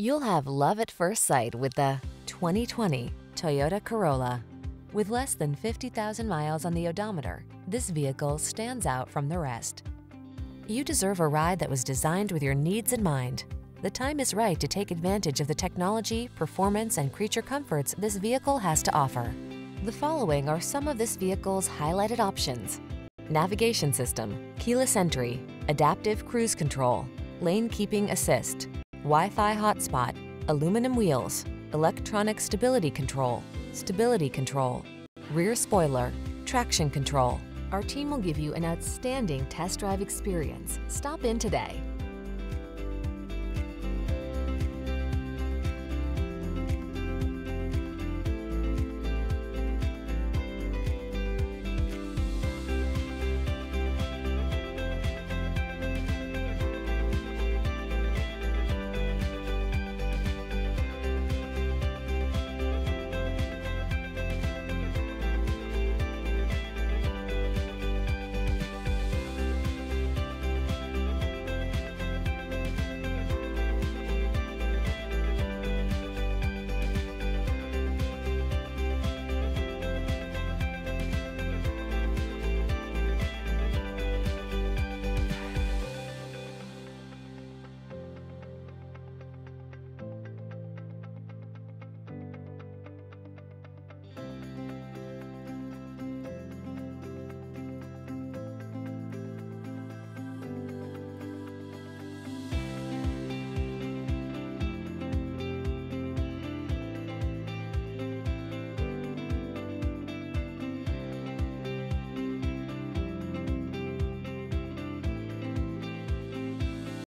You'll have love at first sight with the 2020 Toyota Corolla. With less than 50,000 miles on the odometer, this vehicle stands out from the rest. You deserve a ride that was designed with your needs in mind. The time is right to take advantage of the technology, performance, and creature comforts this vehicle has to offer. The following are some of this vehicle's highlighted options. Navigation system, keyless entry, adaptive cruise control, lane keeping assist, Wi-Fi hotspot, aluminum wheels, electronic stability control, stability control, rear spoiler, traction control. Our team will give you an outstanding test drive experience. Stop in today.